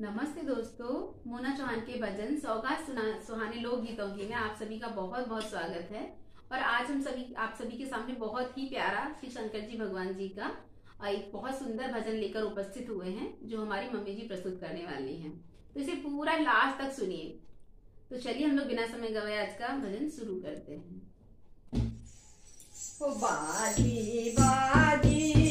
नमस्ते दोस्तों, मोना चौहान के भजन, सौगात सुहाने लोक गीतों की में आप सभी का बहुत बहुत स्वागत है। और आज हम सभी, आप सभी के सामने बहुत ही प्यारा श्री शंकर जी भगवान जी का एक बहुत सुंदर भजन लेकर उपस्थित हुए हैं, जो हमारी मम्मी जी प्रस्तुत करने वाली हैं। तो इसे पूरा लास्ट तक सुनिए। तो चलिए हम लोग बिना समय गवाए आज का भजन शुरू करते हैं। बाजी बाजी।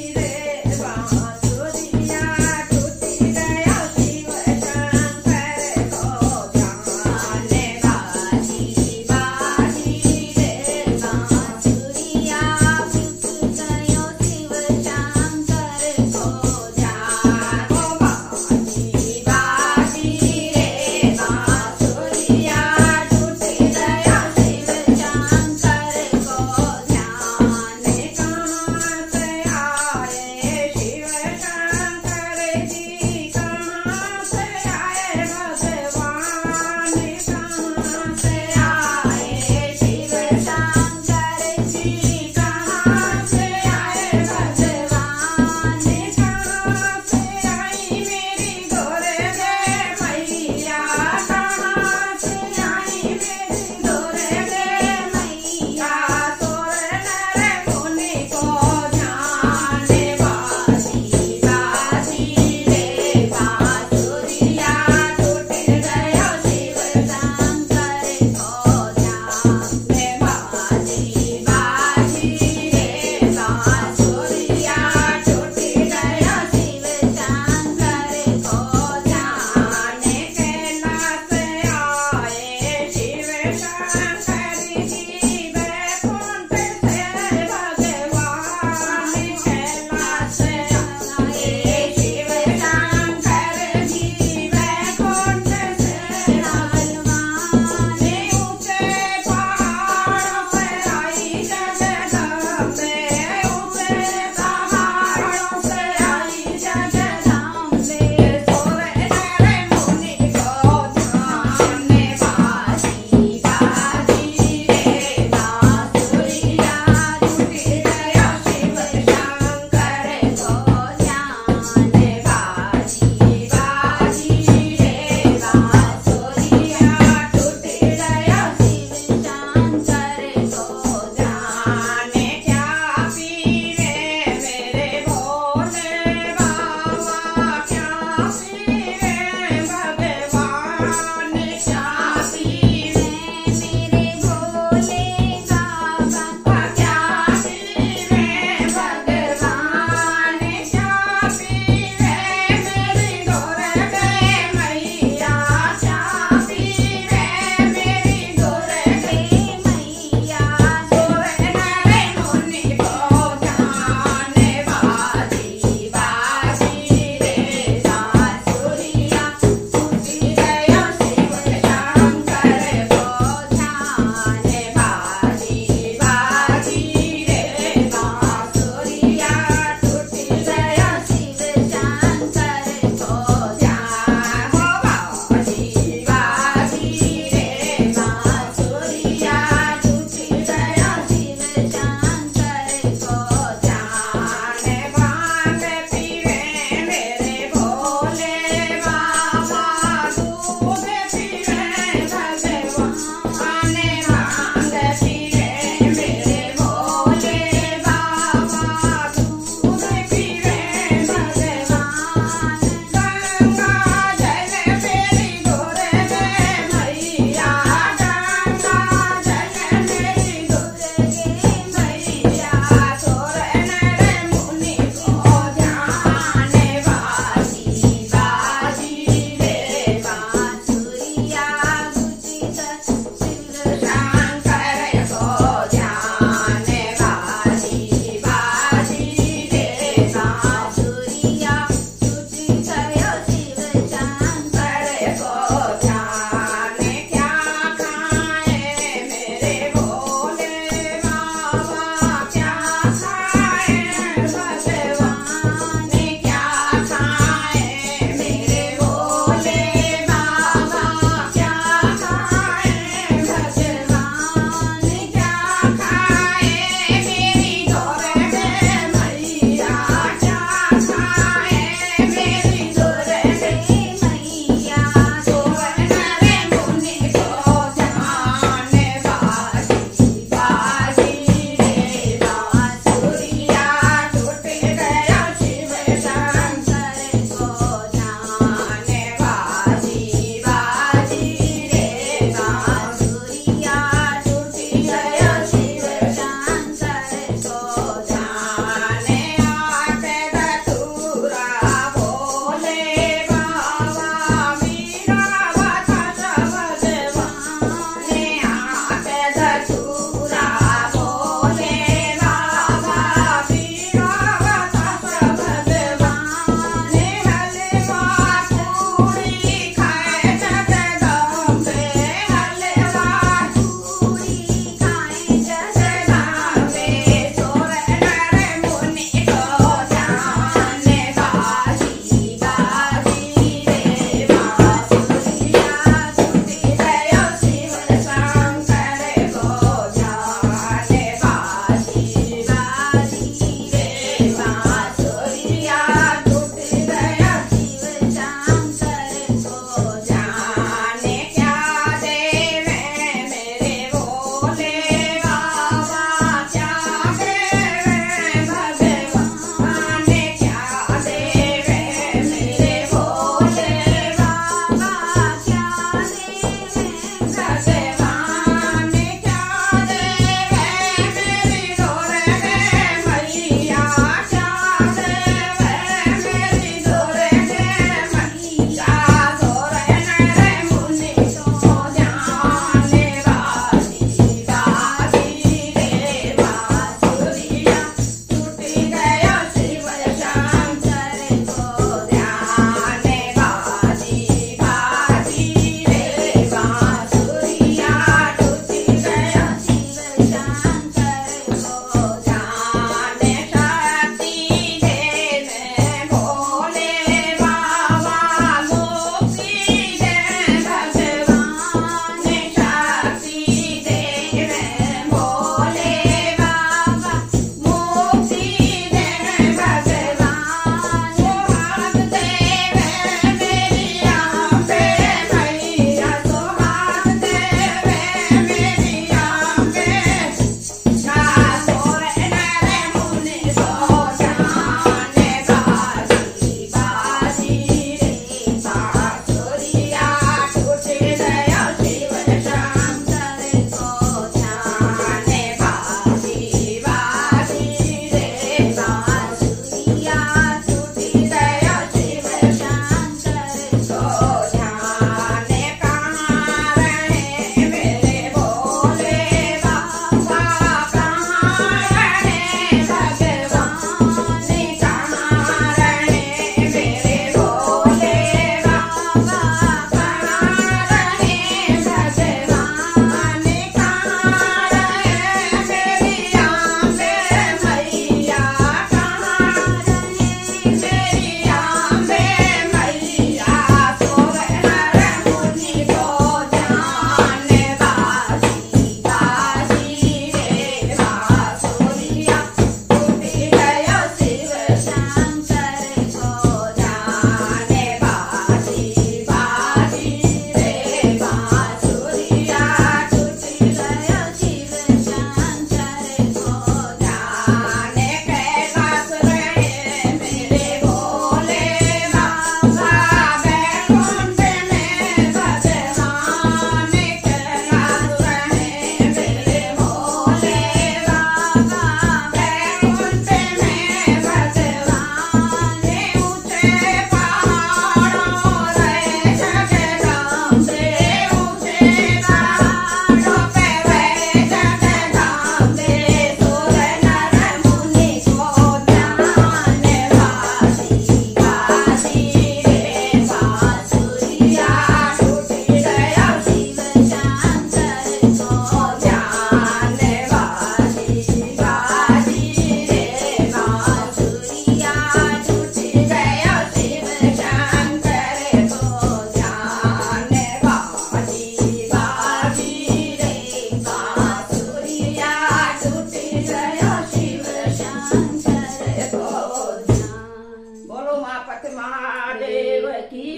वापत महादेव की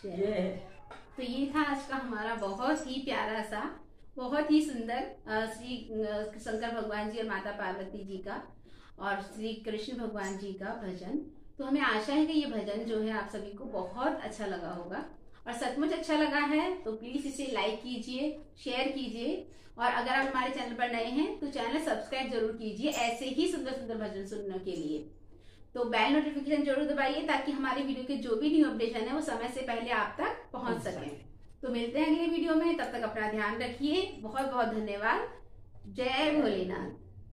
तो ये था आज का हमारा बहुत ही प्यारा सा बहुत ही सुंदर श्री शंकर भगवान जी और माता पार्वती जी का और श्री कृष्ण भगवान जी का भजन। तो हमें आशा है कि ये भजन जो है आप सभी को बहुत अच्छा लगा होगा। और सचमुच अच्छा लगा है तो प्लीज़ इसे लाइक कीजिए शेयर कीजिए। और अगर आप हमारे चैनल पर नए हैं तो चैनल सब्सक्राइब ज़रूर कीजिए ऐसे ही सुंदर सुंदर भजन सुनने के लिए। तो बेल नोटिफिकेशन ज़रूर दबाइए ताकि हमारे वीडियो के जो भी न्यू अपडेशन है वो समय से पहले आप तक पहुँच सके। तो मिलते हैं अगले वीडियो में तब तक अपना ध्यान रखिए। बहुत बहुत धन्यवाद। जय भोलेनाथ।